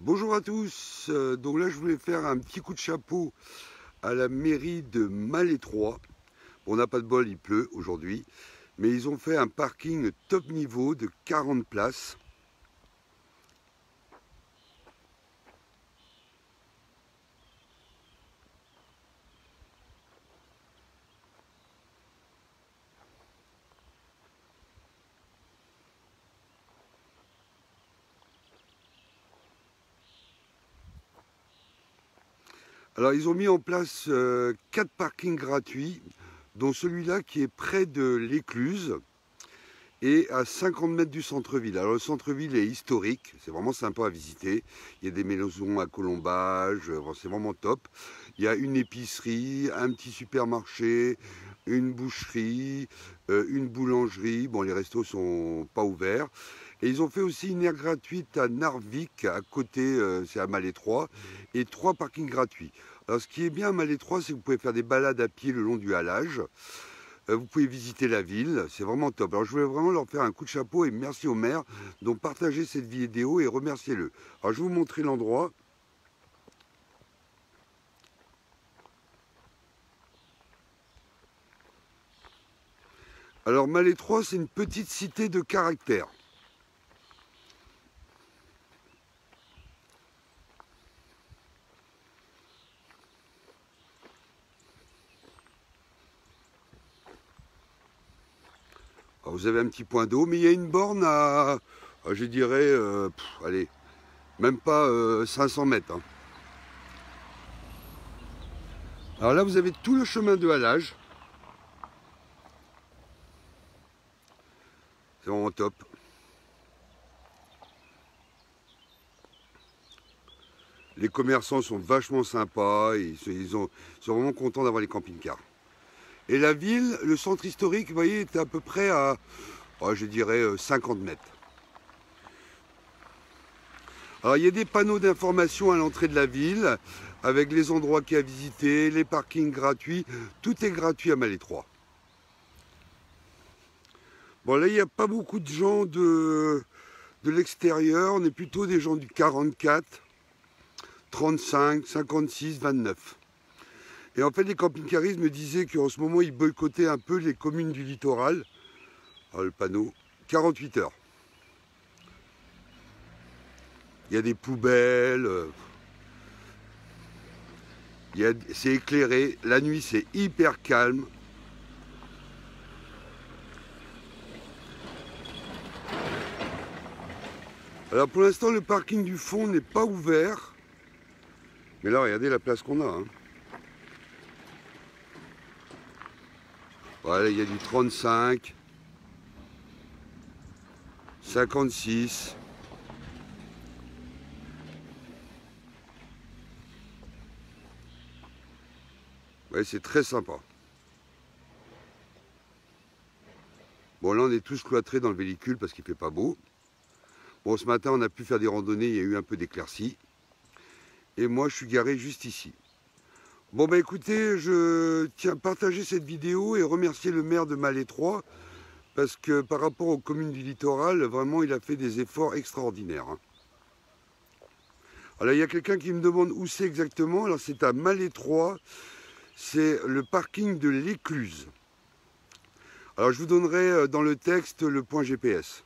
Bonjour à tous, euh, donc là je voulais faire un petit coup de chapeau à la mairie de Malétroit. Bon, on n'a pas de bol, il pleut aujourd'hui, mais ils ont fait un parking top niveau de 40 places. Alors ils ont mis en place euh, quatre parkings gratuits, dont celui-là qui est près de l'écluse et à 50 mètres du centre-ville. Alors le centre-ville est historique, c'est vraiment sympa à visiter. Il y a des maisons à colombage, euh, c'est vraiment top. Il y a une épicerie, un petit supermarché, une boucherie, euh, une boulangerie. Bon, les restos sont pas ouverts. Et ils ont fait aussi une aire gratuite à Narvik, à côté, euh, c'est à Malétroit, et trois parkings gratuits. Alors ce qui est bien à Malétroit, c'est que vous pouvez faire des balades à pied le long du halage. Euh, vous pouvez visiter la ville, c'est vraiment top. Alors je voulais vraiment leur faire un coup de chapeau et merci au maire donc partagez cette vidéo et remerciez-le. Alors je vais vous montrer l'endroit. Alors Malétroit, c'est une petite cité de caractère. Vous avez un petit point d'eau, mais il y a une borne à, je dirais, euh, même pas 500 euh, mètres. Hein. Alors là, vous avez tout le chemin de halage. C'est vraiment top. Les commerçants sont vachement sympas, ils, ils sont vraiment contents d'avoir les camping-cars. Et la ville, le centre historique, vous voyez, est à peu près à, oh, je dirais, 50 euh, mètres. Alors il y a des panneaux d'information à l'entrée de la ville, avec les endroits qu'il y a à visiter, les parkings gratuits, tout est gratuit à Malétroit. Bon là il n'y a pas beaucoup de gens de, de l'extérieur, on est plutôt des gens du 44, 35, 56, 29. Et en fait, les camping-caristes me disaient qu'en ce moment, ils boycottaient un peu les communes du littoral. Ah, le panneau, 48 heures. Il y a des poubelles. Euh, c'est éclairé. La nuit, c'est hyper calme. Alors pour l'instant, le parking du fond n'est pas ouvert. Mais là, regardez la place qu'on a. Hein. Voilà, il y a du 35, 56. Ouais, c'est très sympa. Bon, là, on est tous cloîtrés dans le véhicule parce qu'il fait pas beau. Bon, ce matin, on a pu faire des randonnées, il y a eu un peu d'éclaircie. Et moi, je suis garé juste ici. Bon bah écoutez, je tiens à partager cette vidéo et remercier le maire de Malétroit parce que par rapport aux communes du littoral, vraiment il a fait des efforts extraordinaires. Hein. Alors il y a quelqu'un qui me demande où c'est exactement, alors c'est à Malétroit, c'est le parking de l'Écluse. Alors je vous donnerai euh, dans le texte le point GPS.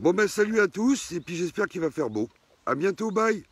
Bon ben salut à tous et puis j'espère qu'il va faire beau. A bientôt, bye